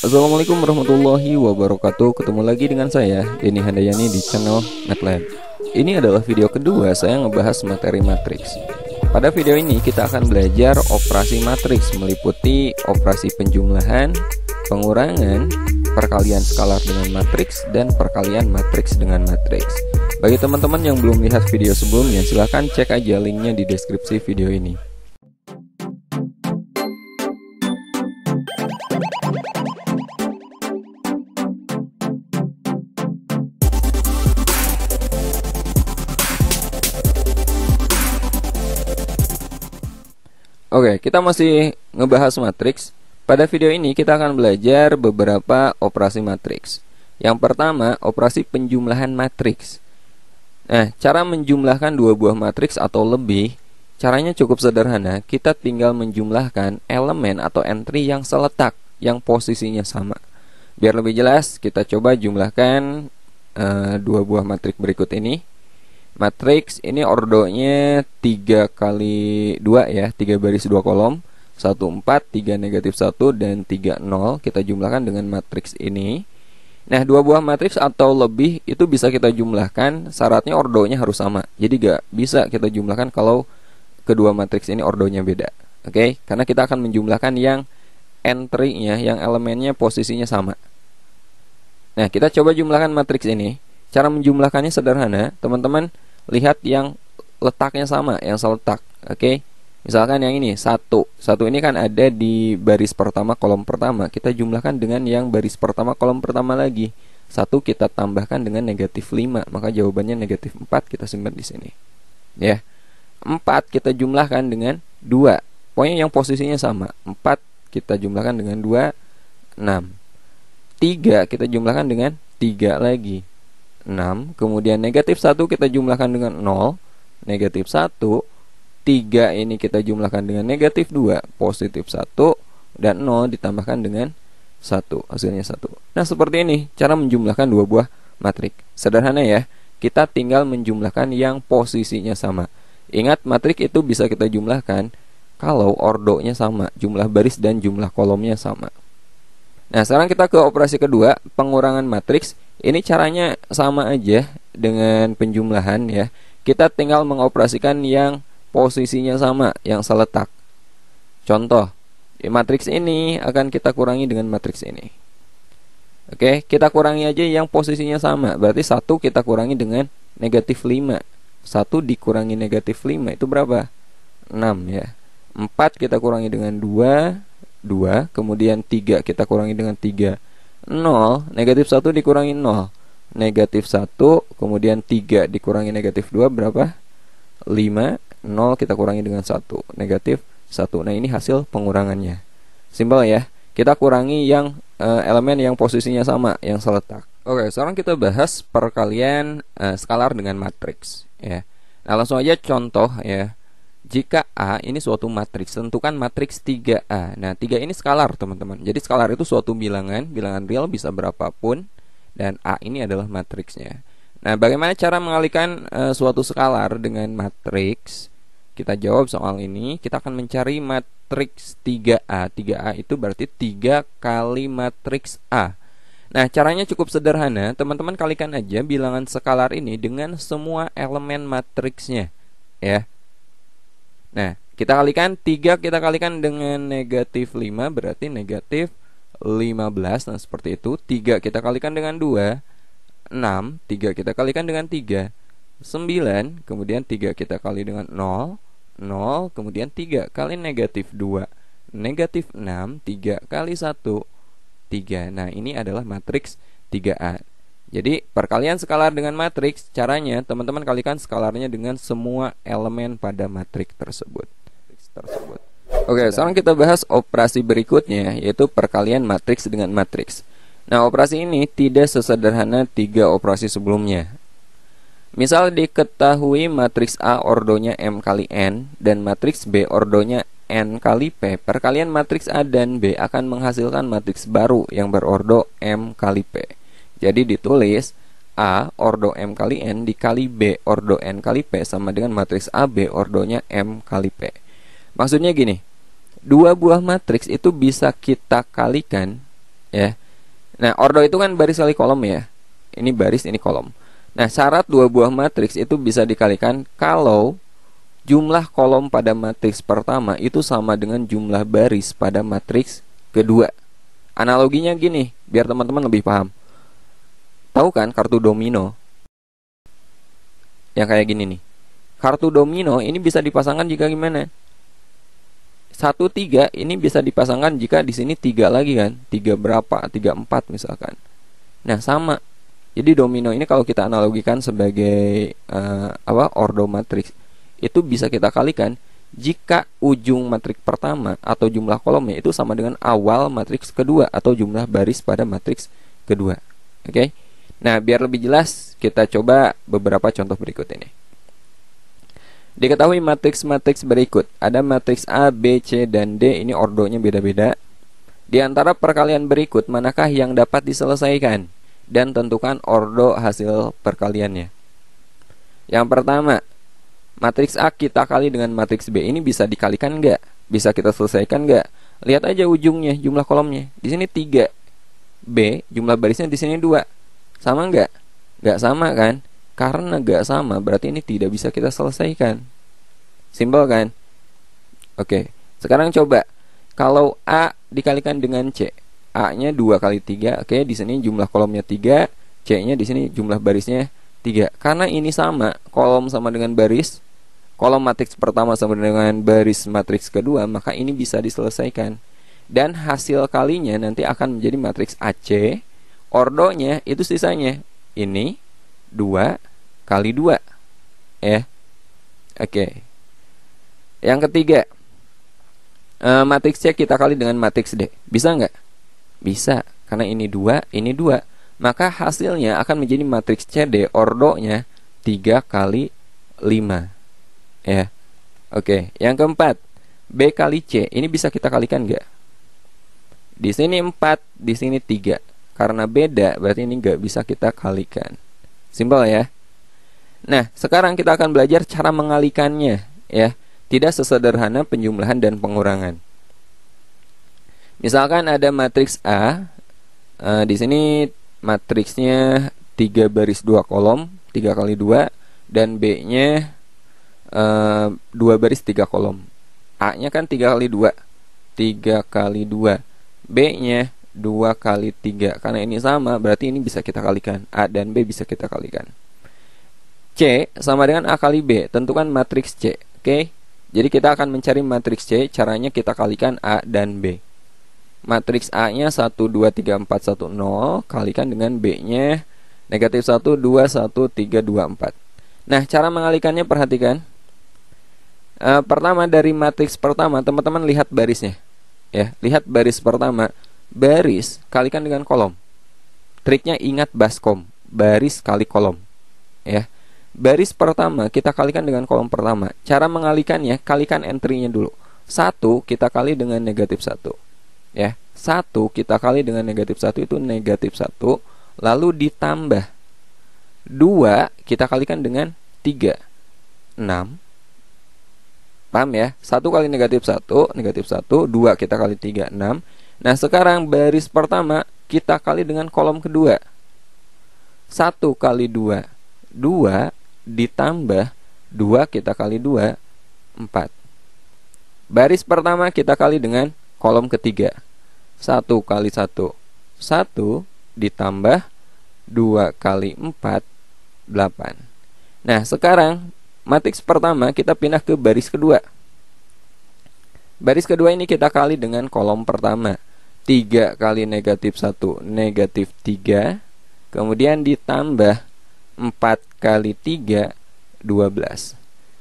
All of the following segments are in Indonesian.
Assalamualaikum warahmatullahi wabarakatuh. Ketemu lagi dengan saya Denny Handayani di channel MATLAB. Ini adalah video kedua saya ngebahas materi matriks Pada video ini kita akan belajar operasi matriks Meliputi operasi penjumlahan, pengurangan, perkalian skalar dengan matriks Dan perkalian matriks dengan matriks Bagi teman-teman yang belum lihat video sebelumnya Silahkan cek aja linknya di deskripsi video ini Oke, kita masih ngebahas matriks. Pada video ini kita akan belajar beberapa operasi matriks. Yang pertama, operasi penjumlahan matriks. Nah, cara menjumlahkan dua buah matriks atau lebih, caranya cukup sederhana. Kita tinggal menjumlahkan elemen atau entry yang seletak, yang posisinya sama. Biar lebih jelas, kita coba jumlahkan uh, dua buah matriks berikut ini matriks ini ordonya 3 kali 2 ya 3 baris 2 kolom. 1 4 3 negatif 1 dan 3 0 kita jumlahkan dengan matriks ini. Nah dua buah matriks atau lebih itu bisa kita jumlahkan. Syaratnya ordonya harus sama. Jadi gak bisa kita jumlahkan kalau kedua matriks ini ordonya beda. Oke? Okay? karena kita akan menjumlahkan yang entry-nya yang elemennya posisinya sama. Nah kita coba jumlahkan matriks ini Cara menjumlahkannya sederhana, teman-teman lihat yang letaknya sama, yang seletak. Oke. Okay? Misalkan yang ini satu, satu ini kan ada di baris pertama kolom pertama. Kita jumlahkan dengan yang baris pertama kolom pertama lagi. Satu kita tambahkan dengan negatif 5 Maka jawabannya negatif 4 kita simpan di sini Ya 4 kita jumlahkan dengan 2 Pokoknya yang posisinya sama 4 kita jumlahkan dengan 2 6 3 kita jumlahkan dengan 3 lagi 6 Kemudian negatif 1 kita jumlahkan dengan 0 Negatif 1 3 ini kita jumlahkan dengan negatif 2 Positif 1 Dan 0 ditambahkan dengan 1 Hasilnya 1 Nah seperti ini cara menjumlahkan dua buah matrik. Sederhana ya Kita tinggal menjumlahkan yang posisinya sama. Ingat matrik itu bisa kita jumlahkan Kalau ordonya sama Jumlah baris dan jumlah kolomnya sama. Nah sekarang kita ke operasi kedua Pengurangan matriks ini caranya sama aja dengan penjumlahan ya. Kita tinggal mengoperasikan yang posisinya sama, yang seletak. Contoh, di matriks ini akan kita kurangi dengan matriks ini. Oke, kita kurangi aja yang posisinya sama. Berarti satu kita kurangi dengan negatif 5. Satu dikurangi negatif 5 itu berapa? 6 ya. 4 kita kurangi dengan 2, 2. Kemudian 3 kita kurangi dengan 3. 0 negatif 1 dikurangi 0 negatif 1 kemudian 3 dikurangi negatif 2 berapa? 5 0 kita kurangi dengan 1 negatif 1 nah ini hasil pengurangannya. Simpel ya. Kita kurangi yang uh, elemen yang posisinya sama yang seletak. Oke sekarang kita bahas perkalian uh, skalar dengan matriks ya. Nah langsung aja contoh ya jika A ini suatu matriks, tentukan matriks 3A. Nah, 3 ini skalar, teman-teman. Jadi skalar itu suatu bilangan, bilangan real bisa berapapun dan A ini adalah matriksnya. Nah, bagaimana cara mengalihkan uh, suatu skalar dengan matriks? Kita jawab soal ini. Kita akan mencari matriks 3A. 3A itu berarti 3 kali matriks A. Nah, caranya cukup sederhana. Teman-teman kalikan aja bilangan skalar ini dengan semua elemen matriksnya, ya. Nah, kita kalikan 3 kita kalikan dengan negatif 5 berarti negatif 15 Nah seperti itu. 3 kita kalikan dengan 2 6 3 kita kalikan dengan 3 9 Kemudian 3 kita kali dengan 0 0 Kemudian 3 kali negatif 2 Negatif 6 3 kali 1 3 Nah ini adalah matriks 3A jadi perkalian skalar dengan matriks caranya teman-teman kalikan skalarnya dengan semua elemen pada matriks tersebut. tersebut. Oke, sekarang kita bahas operasi berikutnya yaitu perkalian matriks dengan matriks. Nah, operasi ini tidak sesederhana tiga operasi sebelumnya. Misal diketahui matriks A ordonya M kali N dan matriks B ordonya N kali P, perkalian matriks A dan B akan menghasilkan matriks baru yang berordo M kali P. Jadi ditulis A ordo M kali N dikali B ordo N kali P sama dengan matriks AB ordonya M kali P. Maksudnya gini, dua buah matriks itu bisa kita kalikan ya. Nah, ordo itu kan baris kali kolom ya. Ini baris, ini kolom. Nah, syarat dua buah matriks itu bisa dikalikan kalau jumlah kolom pada matriks pertama itu sama dengan jumlah baris pada matriks kedua. Analoginya gini, biar teman-teman lebih paham. Tahu kan kartu domino? Yang kayak gini nih. Kartu domino ini bisa dipasangkan jika gimana? Satu tiga ini bisa dipasangkan jika di sini tiga lagi kan? Tiga berapa? Tiga empat misalkan. Nah sama jadi domino ini kalau kita analogikan sebagai uh, apa ordo matriks itu bisa kita kalikan jika ujung matriks pertama atau jumlah kolomnya itu sama dengan awal matriks kedua atau jumlah baris pada matriks kedua. Oke. Okay? Nah, biar lebih jelas kita coba beberapa contoh berikut ini. Diketahui matriks-matriks berikut. Ada matriks A, B, C, dan D. Ini ordonya beda-beda. Di antara perkalian berikut, manakah yang dapat diselesaikan? dan tentukan ordo hasil perkaliannya. Yang pertama, matriks A kita kali dengan matriks B ini bisa dikalikan enggak? Bisa kita selesaikan enggak? Lihat aja ujungnya, jumlah kolomnya. Di sini 3. B, jumlah barisnya di sini 2. Sama enggak? Enggak sama kan? Karena enggak sama, berarti ini tidak bisa kita selesaikan. Simpel kan? Oke. Sekarang coba kalau A dikalikan dengan C, A-nya 2 kali 3. Oke, di sini jumlah kolomnya 3, C-nya di sini jumlah barisnya 3. Karena ini sama, kolom sama dengan baris, kolom matriks pertama sama dengan baris matriks kedua, maka ini bisa diselesaikan. Dan hasil kalinya nanti akan menjadi matriks AC. Ordonya itu sisanya ini 2 kali 2. Ya. Oke. Yang ketiga, uh, matriks C kita kali dengan matriks D. Bisa nggak? Bisa, karena ini dua, ini dua. Maka hasilnya akan menjadi matriks CD ordonya 3 kali 5. Ya. Oke, yang keempat, B kali C. Ini bisa kita kalikan nggak? Di sini 4, di sini 3. Karena beda, berarti ini nggak bisa kita kalikan. Simpel ya. Nah, sekarang kita akan belajar cara mengalikannya, ya. Tidak sesederhana penjumlahan dan pengurangan. Misalkan ada matriks A, uh, di sini matriksnya 3 baris 2 kolom, 3 kali 2 dan B-nya uh, 2 baris 3 kolom. A-nya kan 3 kali 2. 3 kali 2. B-nya 2 kali 3. Karena ini sama, berarti ini bisa kita kalikan. A dan B bisa kita kalikan. C sama dengan A kali B. Tentukan matriks C. Oke. Okay? Jadi kita akan mencari matriks C, caranya kita kalikan A dan B matriks A-nya 1 2 3 4 1 0 kalikan dengan B-nya negatif 1 2 1 3 2 4. Nah, cara mengalikannya perhatikan. E, pertama dari matriks pertama, teman-teman lihat barisnya. Ya, lihat baris pertama. Baris kalikan dengan kolom. Triknya ingat baskom, baris kali kolom. Ya. Baris pertama kita kalikan dengan kolom pertama. Cara mengalikannya, kalikan entry-nya dulu. 1 kita kali dengan negatif 1 ya satu kita kali dengan negatif satu itu negatif satu lalu ditambah dua kita kalikan dengan tiga enam paham ya satu kali negatif satu negatif satu dua kita kali tiga enam nah sekarang baris pertama kita kali dengan kolom kedua. Satu kali dua dua ditambah dua kita kali dua empat. Baris pertama kita kali dengan kolom ketiga. 1 kali 1 1 ditambah 2 kali 4 8 Nah sekarang matriks pertama kita pindah ke baris kedua. Baris kedua ini kita kali dengan kolom pertama 3 kali negatif 1 negatif 3 Kemudian ditambah 4 kali 3 12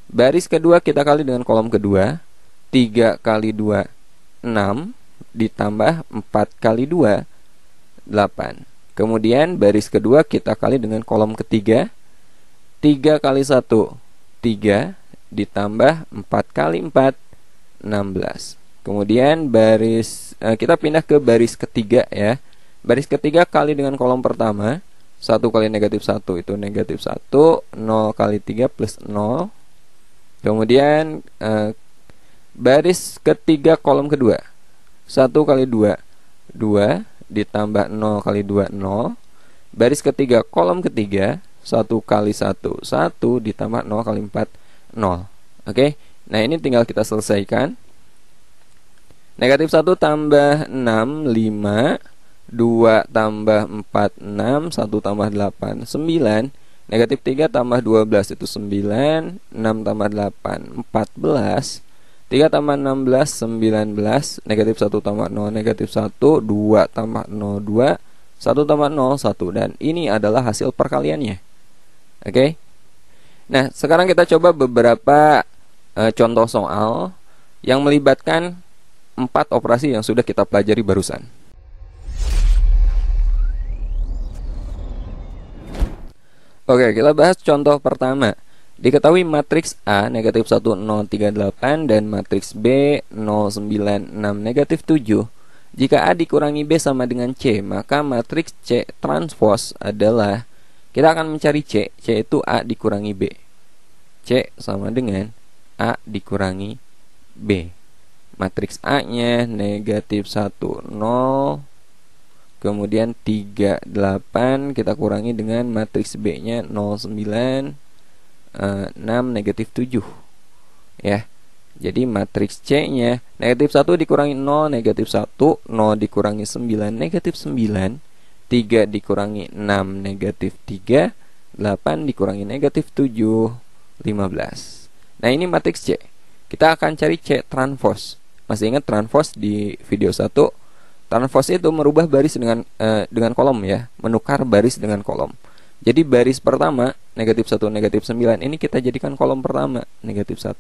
Baris kedua kita kali dengan kolom kedua 3 kali 2 6 ditambah 4 kali 2 8 Kemudian baris kedua kita kali dengan kolom ketiga 3 kali 1 3 ditambah 4 kali 4 16 Kemudian baris eh, kita pindah ke baris ketiga ya. Baris ketiga kali dengan kolom pertama 1 kali negatif 1 itu negatif 1 0 kali 3 plus 0 Kemudian eh, baris ketiga kolom kedua 1 kali 2 2 ditambah 0 kali 2 0 baris ketiga kolom ketiga 1 kali 1 1 ditambah 0 kali 4 0 oke? Nah ini tinggal kita selesaikan negatif 1 tambah 6 5 2 tambah 4 6 1 tambah 8 9 Negatif 3 tambah 12 itu 9 6 tambah 8 14 3 tambah 16 19 Negatif 1 tambah 0 Negatif 1 2 tambah 0 2 1 tambah 0 1 Dan ini adalah hasil perkaliannya. Oke? Okay? Nah sekarang kita coba beberapa uh, contoh soal Yang melibatkan empat operasi yang sudah kita pelajari barusan Oke, kita bahas contoh pertama. Diketahui matriks A negatif 1038 dan matriks B 096 negatif 7. Jika A dikurangi B sama dengan C, maka matriks C transpose adalah kita akan mencari C. C itu A dikurangi B. C sama dengan A dikurangi B. Matriks A-nya negatif 1, 0, Kemudian 38 kita kurangi dengan matriks B-nya 09 6 negatif 7 ya. Jadi matriks C-nya negatif 1 dikurangi 0 negatif 1 0 dikurangi 9 negatif 9 3 dikurangi 6 negatif 3 8 dikurangi negatif 7 15 Nah ini matriks C. Kita akan cari C transpose Masih ingat transpose di video 1 Transpose itu merubah baris dengan uh, dengan kolom ya, menukar baris dengan kolom. Jadi baris pertama negatif 1 negatif 9 ini kita jadikan kolom pertama negatif 1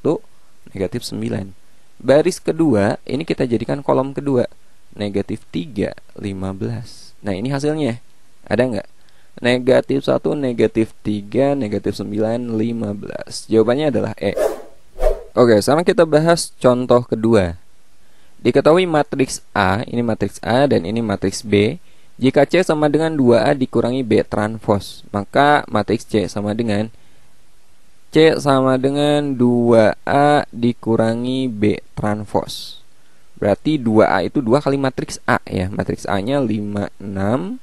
negatif 9. Baris kedua ini kita jadikan kolom kedua negatif 3 15. Nah, ini hasilnya. Ada nggak? Negatif 1 negatif 3 negatif 9 15. Jawabannya adalah E. Oke, sekarang kita bahas contoh kedua. Diketahui matriks A, ini matriks A dan ini matriks B. Jika C sama dengan 2A dikurangi B transpose, maka matriks C sama dengan C sama dengan 2A dikurangi B transpose. Berarti 2A itu 2 kali matriks A ya. Matriks A-nya 5 6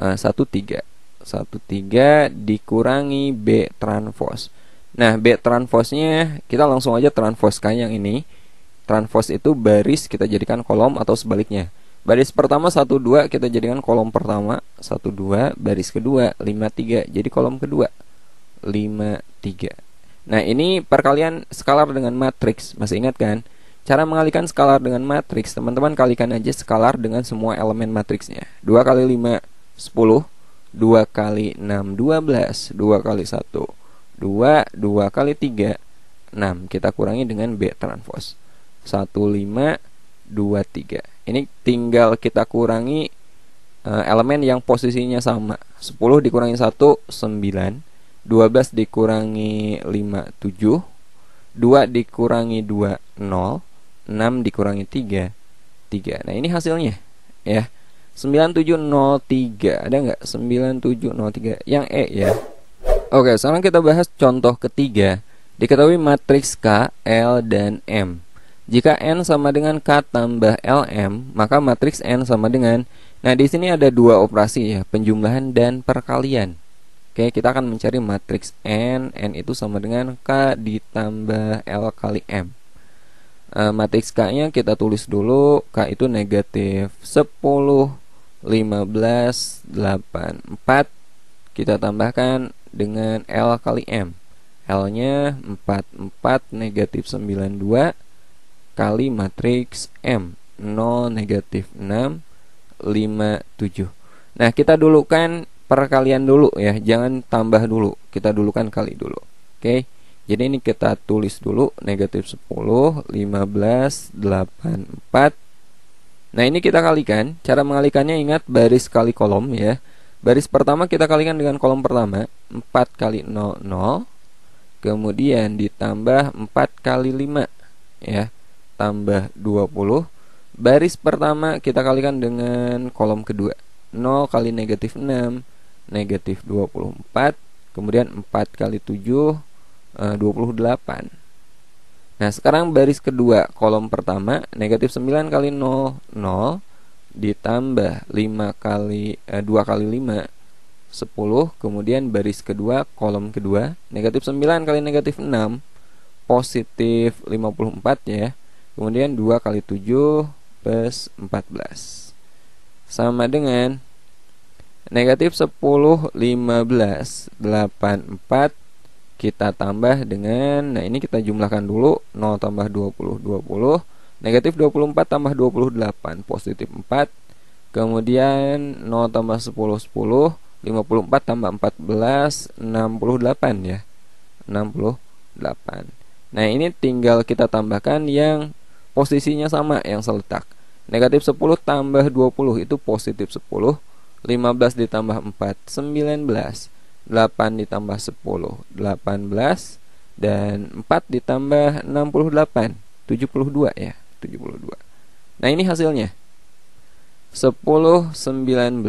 uh, 1 3. 1 3 dikurangi B transpose. Nah, B transpose-nya kita langsung aja transposekan yang ini transpose itu baris kita jadikan kolom atau sebaliknya. Baris pertama 1 2 kita jadikan kolom pertama 1 2, baris kedua 5 3. Jadi kolom kedua 5 3. Nah, ini perkalian skalar dengan matriks. Masih ingat kan? Cara mengalihkan skalar dengan matriks, teman-teman kalikan aja skalar dengan semua elemen matriksnya. 2 kali 5 10, 2 kali 6 12, 2 kali 1 2, 2 kali 3 6. Kita kurangi dengan B transpose. 1523 ini tinggal kita kurangi uh, elemen yang posisinya sama. 10 dikurangi 1 9 12 dikurangi 5 7 2 dikurangi 2 0 6 dikurangi 3 3 nah ini hasilnya ya. 9703 ada nggak? 9703 yang E ya. Oke sekarang kita bahas contoh ketiga. Diketahui matriks K, L, dan M jika n sama dengan k tambah lm, maka matriks n sama dengan Nah, di sini ada dua operasi ya, penjumlahan dan perkalian. Oke, kita akan mencari matriks n, n itu sama dengan k ditambah l kali m. E, matriks k-nya kita tulis dulu, k itu negatif 10 15 8 4 kita tambahkan dengan L kali M L nya 4 4 negatif 92 kali matriks M. 0 negatif 6 5 7 Nah kita dulukan perkalian dulu ya. Jangan tambah dulu. Kita dulukan kali dulu. Oke? Jadi ini kita tulis dulu. Negatif 10 15 8 4 Nah ini kita kalikan. Cara mengalikannya ingat baris kali kolom ya. Baris pertama kita kalikan dengan kolom pertama. 4 kali 0 0 Kemudian ditambah 4 kali 5 Ya tambah 20 Baris pertama kita kalikan dengan kolom kedua. 0 kali negatif 6 Negatif 24 Kemudian 4 kali 7 28 Nah sekarang baris kedua kolom pertama Negatif 9 kali 0 0 ditambah 5 kali eh, 2 kali 5 10 kemudian baris kedua kolom kedua negatif 9 kali negatif 6 positif 54 ya kemudian 2 kali 7 plus 14 sama dengan negatif 10 15 84 kita tambah dengan nah ini kita jumlahkan dulu 0 tambah 20 20 negatif 24 tambah 28 positif 4 kemudian 0 tambah 10 10 54 tambah 14 68 ya. 68 Nah ini tinggal kita tambahkan yang posisinya sama yang seletak. Negatif 10 tambah 20 itu positif 10 15 ditambah 4 19 8 ditambah 10 18 dan 4 ditambah 68 72 ya 72 Nah ini hasilnya. 10 19 18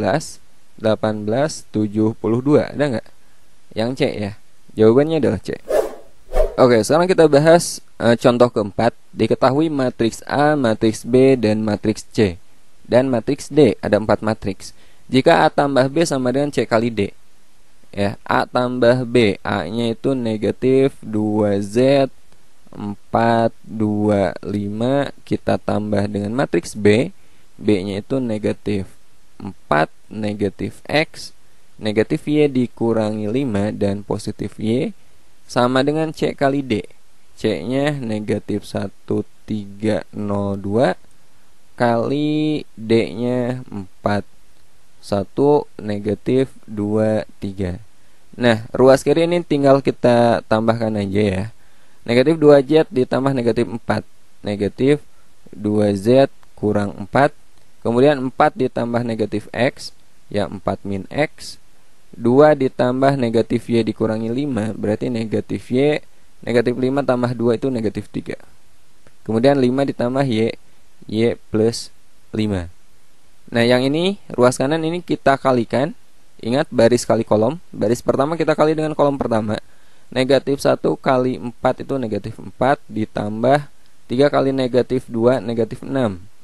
72 ada nggak? Yang C ya. Jawabannya adalah C. Oke sekarang kita bahas uh, contoh keempat Diketahui matriks A, matriks B, dan matriks C Dan matriks D ada empat matriks. Jika A tambah B sama dengan C kali D ya A tambah B A nya itu negatif 2Z 4 2 5 kita tambah dengan matriks B B nya itu negatif 4 negatif X negatif Y dikurangi 5 dan positif Y sama dengan C kali D C nya negatif 1 3 0 2 kali D nya 4 1 negatif 2 3 Nah ruas kiri ini tinggal kita tambahkan aja ya. Negatif 2Z ditambah negatif 4 Negatif 2Z kurang 4 Kemudian 4 ditambah negatif X Ya 4 min X. 2 ditambah negatif Y dikurangi 5 Berarti negatif Y Negatif 5 tambah 2 itu negatif 3 Kemudian 5 ditambah Y Y plus 5 Nah, yang ini ruas kanan ini kita kalikan. Ingat baris kali kolom. Baris pertama kita kali dengan kolom pertama. Negatif 1 kali 4 itu negatif 4 ditambah 3 kali negatif 2 negatif 6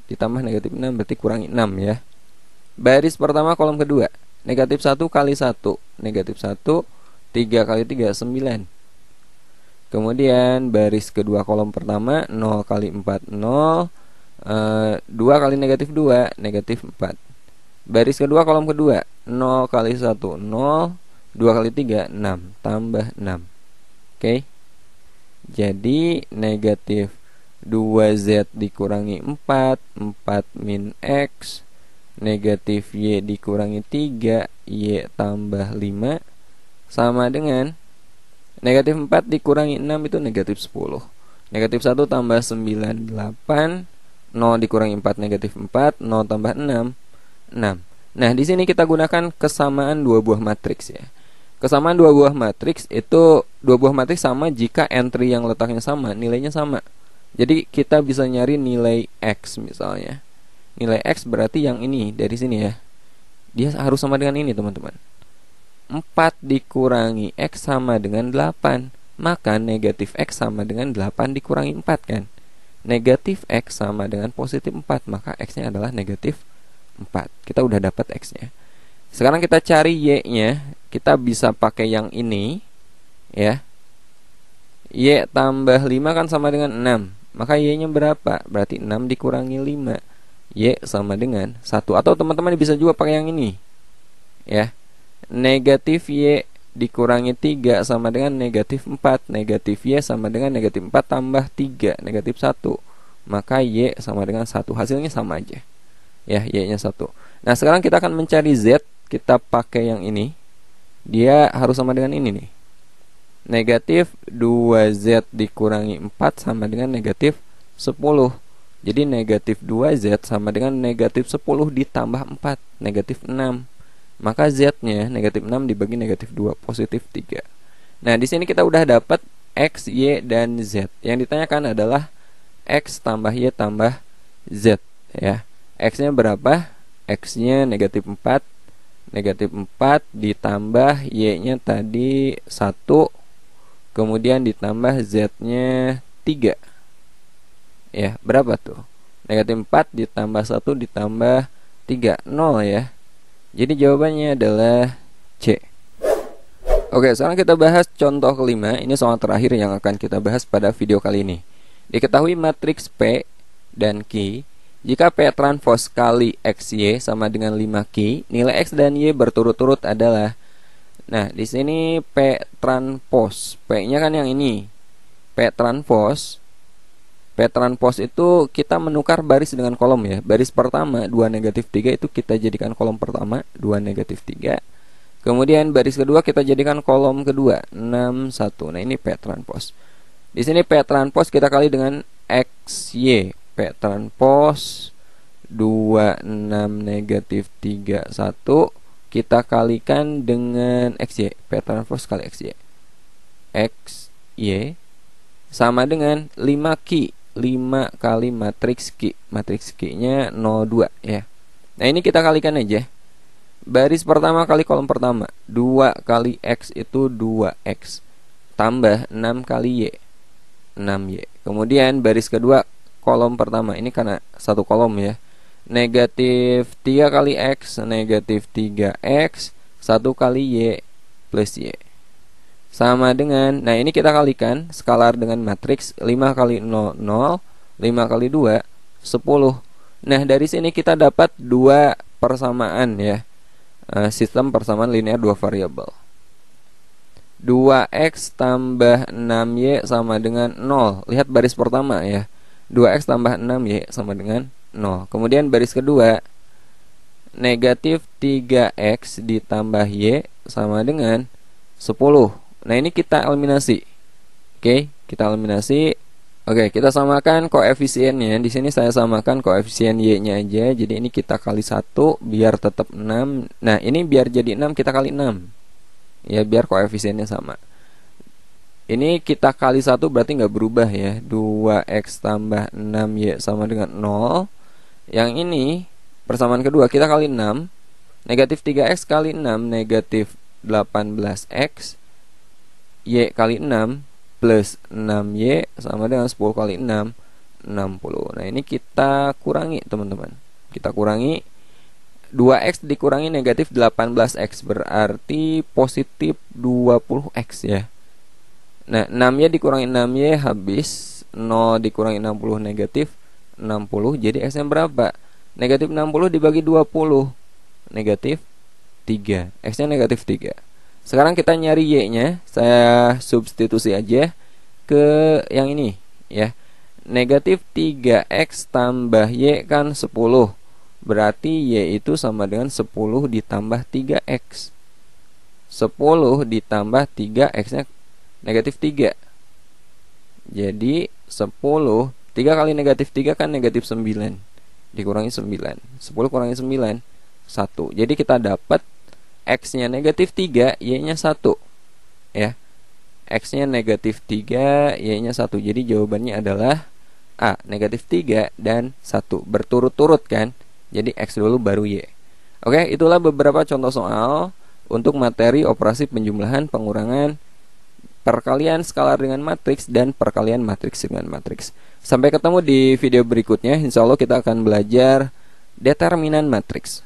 ditambah negatif 6 berarti kurangi 6 ya. Baris pertama kolom kedua. Negatif 1 kali 1 negatif 1 3 kali 3 9 Kemudian baris kedua kolom pertama 0 kali 4 0 2 eh, kali negatif 2 negatif 4 Baris kedua kolom kedua 0 kali 1 0 2 kali 3 6 Tambah 6 Oke? Okay? Jadi negatif 2Z dikurangi 4 4 min X Negatif Y dikurangi 3 Y tambah 5 Sama dengan Negatif 4 dikurangi 6 itu negatif 10 Negatif 1 tambah 9 8 0 dikurangi 4 negatif 4 0 tambah 6 6 Nah di sini kita gunakan kesamaan dua buah matriks ya. Kesamaan dua buah matriks itu Dua buah matriks sama jika entry yang letaknya sama Nilainya sama. Jadi kita bisa nyari nilai X misalnya. Nilai X berarti yang ini dari sini ya. Dia harus sama dengan ini teman-teman 4 dikurangi X sama dengan 8 Maka negatif X sama dengan 8 dikurangi 4 kan? Negatif X sama dengan positif 4 Maka X-nya adalah negatif 4 Kita udah dapat X-nya. Sekarang kita cari Y-nya. Kita bisa pakai yang ini Ya. Y tambah 5 kan sama dengan 6 Maka Y-nya berapa? Berarti 6 dikurangi 5 Y sama dengan 1 Atau teman-teman bisa juga pakai yang ini Ya Negatif Y dikurangi 3 sama dengan negatif 4 Negatif Y sama dengan negatif 4 tambah 3 Negatif 1 Maka Y sama dengan 1 Hasilnya sama aja. Ya Y nya 1 Nah sekarang kita akan mencari Z. Kita pakai yang ini. Dia harus sama dengan ini nih. Negatif 2Z dikurangi 4 sama dengan negatif 10 Jadi negatif 2Z sama dengan negatif 10 ditambah 4 Negatif 6 maka z-nya negatif 6 dibagi negatif 2 positif 3 nah di sini kita udah dapat x y dan z. Yang ditanyakan adalah x tambah y tambah z ya. X nya berapa? X nya negatif 4 negatif 4 ditambah y nya tadi 1 kemudian ditambah z nya 3 ya berapa tuh? Negatif 4 ditambah 1 ditambah 3 0 ya jadi jawabannya adalah C. Oke sekarang kita bahas contoh kelima. Ini soal terakhir yang akan kita bahas pada video kali ini. Diketahui matriks P dan Q. Jika P transpose kali XY sama dengan 5Q Nilai X dan Y berturut-turut adalah Nah di sini P transpose. P nya kan yang ini. P transpose P transpose itu kita menukar baris dengan kolom ya. Baris pertama 2 negatif 3 itu kita jadikan kolom pertama 2 negatif 3. Kemudian baris kedua kita jadikan kolom kedua 6 1. Nah, ini P transpose. Di sini P transpose kita kali dengan XY. P transpose 26 negatif 3 1 kita kalikan dengan XY. P transpose kali XY. XY sama dengan 5 ki 5 kali matriks Q. Matriks Q-nya 02 ya. Nah, ini kita kalikan aja. Baris pertama kali kolom pertama. 2 kali X itu 2X. Tambah 6 kali Y. 6Y. Kemudian baris kedua kolom pertama. Ini karena satu kolom ya. Negatif 3 kali X. Negatif 3X. 1 kali Y plus Y sama dengan nah ini kita kalikan skalar dengan matriks 5 kali 0 0 5 kali 2 10 nah dari sini kita dapat dua persamaan ya. Uh, sistem persamaan linear dua variabel. 2x tambah 6y sama dengan 0 lihat baris pertama ya. 2x tambah 6y sama dengan 0 kemudian baris kedua negatif 3x ditambah y sama dengan 10 Nah, ini kita eliminasi. Oke, kita eliminasi. Oke, kita samakan koefisiennya. Di sini saya samakan koefisien y-nya aja. Jadi ini kita kali 1 biar tetap 6. Nah, ini biar jadi 6 kita kali 6. Ya, biar koefisiennya sama. Ini kita kali 1 berarti nggak berubah ya. 2x tambah 6y sama dengan 0. Yang ini persamaan kedua kita kali 6. Negatif 3x kali 6 negatif 18x Y kali 6 plus 6Y sama dengan 10 kali 6 60 Nah ini kita kurangi teman-teman. Kita kurangi 2X dikurangi negatif 18X Berarti positif 20X ya. Nah 6Y dikurangi 6Y habis 0 dikurangi 60 negatif 60 Jadi X nya berapa? Negatif 60 dibagi 20 Negatif 3 X nya negatif 3 sekarang kita nyari y-nya. Saya substitusi aja ke yang ini ya. Negatif 3x tambah y kan 10. Berarti y itu sama dengan 10 ditambah 3x. 10 ditambah 3x-nya negatif 3. Jadi 10 3 kali negatif 3 kan negatif 9 Dikurangi 9 10 kurangi 9 1 Jadi kita dapat X-nya negatif 3, Y-nya 1 ya. X-nya negatif 3, Y-nya 1 Jadi jawabannya adalah A Negatif 3 dan 1 Berturut-turut kan? Jadi X dulu baru Y. Oke itulah beberapa contoh soal Untuk materi operasi penjumlahan pengurangan Perkalian skalar dengan matriks Dan perkalian matriks dengan matriks. Sampai ketemu di video berikutnya. Insya Allah kita akan belajar Determinan matriks